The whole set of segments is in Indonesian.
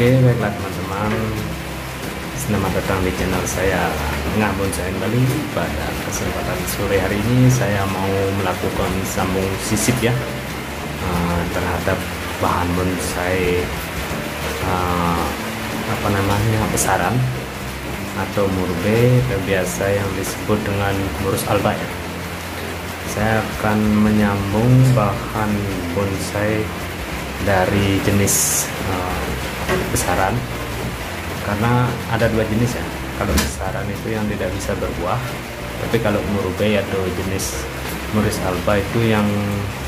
Oke baiklah teman-teman. Selamat datang di channel saya Ngabon saya Bali. Pada kesempatan sore hari ini Saya mau melakukan sambung sisip ya uh, Terhadap bahan bonsai uh, Apa namanya besaran Atau murbe biasa yang disebut dengan murus alba ya. Saya akan menyambung bahan bonsai dari jenis uh, besaran. Karena ada dua jenis ya. Kalau besaran itu yang tidak bisa berbuah tapi kalau murubei atau jenis. Muris alba itu yang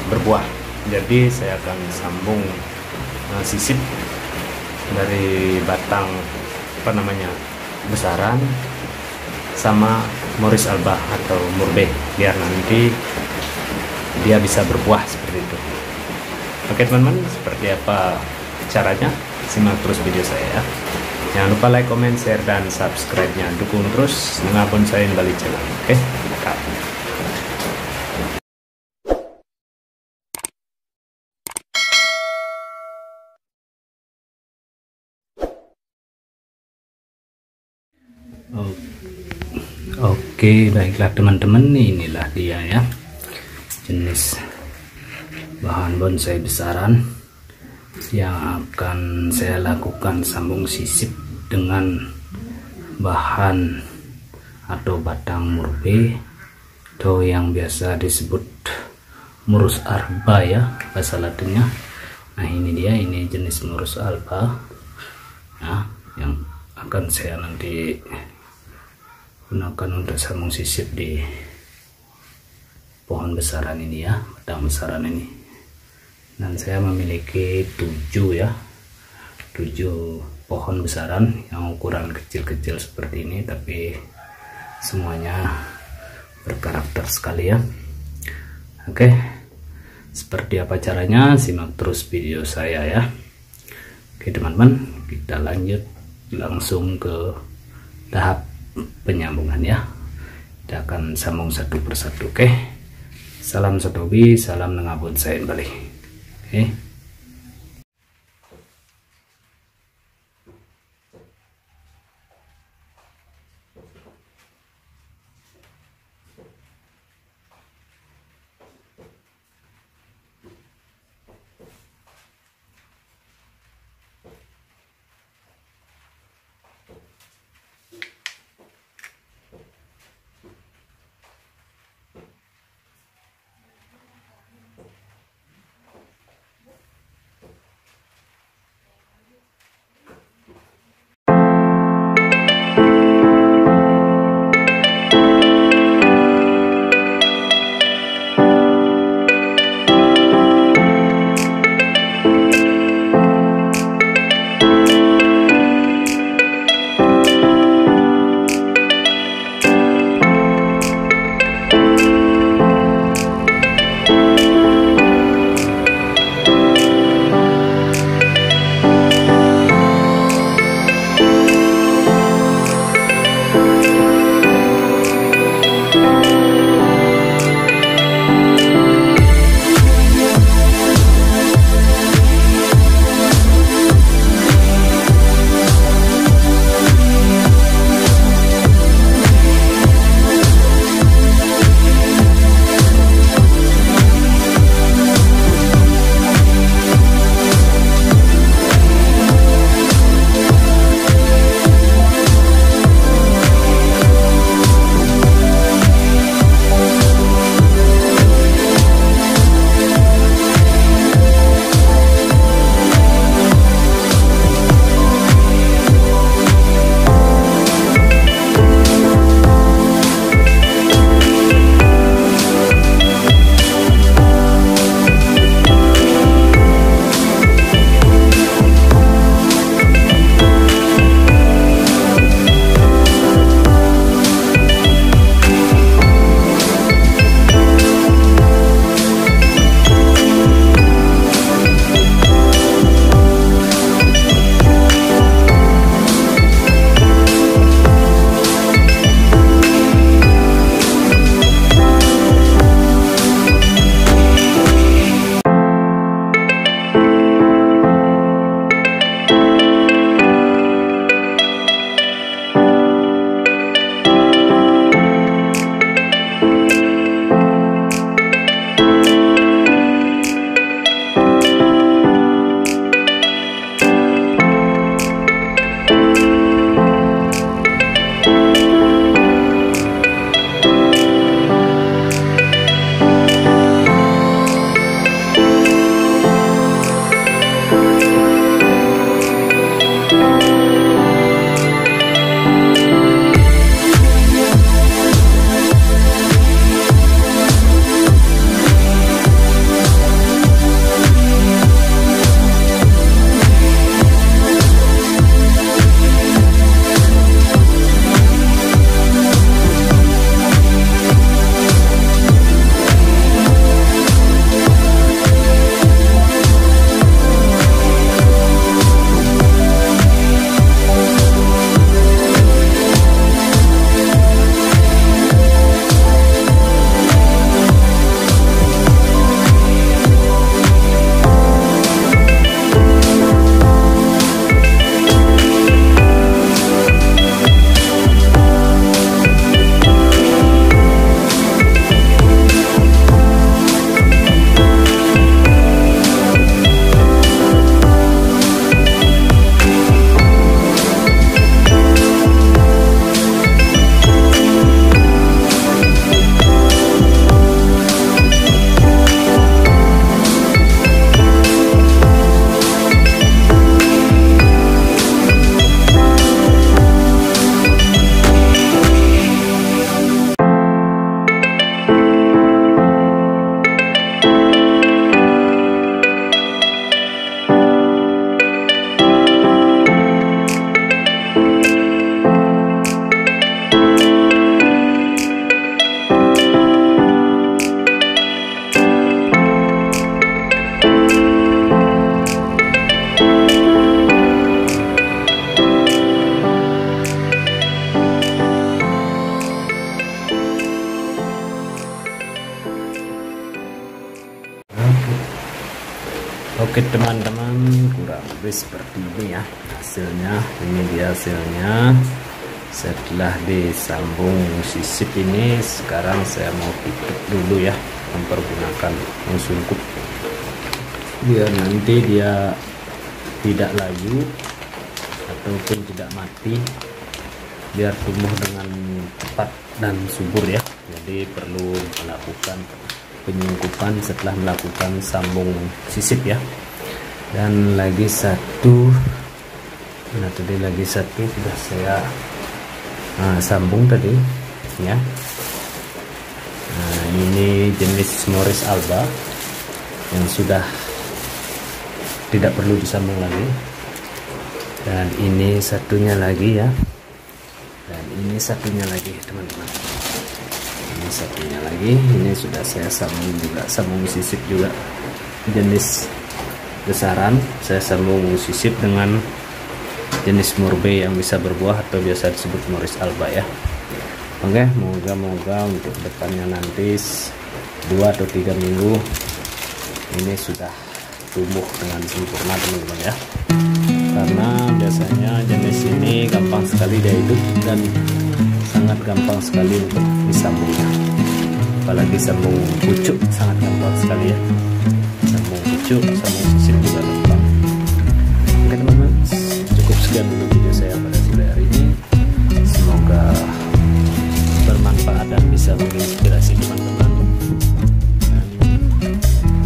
berbuah. Jadi saya akan sambung uh, sisip dari batang apa namanya besaran sama muris alba atau murbe biar nanti dia bisa berbuah seperti itu. Oke teman-teman, seperti apa caranya? Simak terus video saya ya. Jangan lupa like, comment, share, dan subscribe-nya. Dukung terus mengabon saya Bali channel. Oke, mantap. Oke, baiklah teman-teman, inilah dia ya jenis bahan bonsai besaran yang akan saya lakukan sambung sisip dengan bahan atau batang murbe. Atau yang biasa disebut murus arba ya bahasa latinnya. Nah ini dia ini jenis murus alba ya, yang akan saya nanti gunakan untuk sambung sisip di pohon besaran ini ya batang besaran ini dan saya memiliki tujuh ya. Tujuh pohon besaran yang ukuran kecil-kecil seperti ini tapi semuanya berkarakter sekali ya. Oke seperti apa caranya? Simak terus video saya ya. Oke teman-teman kita lanjut langsung ke tahap penyambungan ya. Kita akan sambung satu persatu oke? Salam satobi salam nengabun saya balik Okay. Teman-teman kurang lebih seperti ini ya hasilnya. Ini dia hasilnya. Setelah disambung sisip ini sekarang saya mau tutup dulu ya mempergunakan sungkup biar nanti dia tidak layu ataupun tidak mati. Biar tumbuh dengan cepat dan subur ya. Jadi perlu melakukan penyungkupan setelah melakukan sambung sisip ya dan lagi satu. Nah tadi lagi satu sudah saya nah, sambung tadi ya. Nah ini jenis Morris Alba yang sudah tidak perlu disambung lagi. Dan ini satunya lagi ya. Dan ini satunya lagi teman-teman. Ini satunya lagi. Ini sudah saya sambung juga sambung sisip juga. Jenis besaran saya sambung sisip dengan jenis murbe yang bisa berbuah atau biasa disebut moris alba ya. Oke moga-moga untuk depannya nanti dua atau tiga minggu ini sudah tumbuh dengan sempurna teman-teman ya. Karena biasanya jenis ini gampang sekali dia hidup dan sangat gampang sekali untuk disambungnya apalagi sambung pucuk sangat gampang sekali ya lucu sama sisir juga lengkap oke teman-teman cukup sekian dulu video saya pada sore hari ini. Semoga bermanfaat dan bisa menginspirasi teman-teman.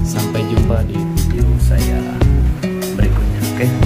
Sampai jumpa di video saya berikutnya oke? okay?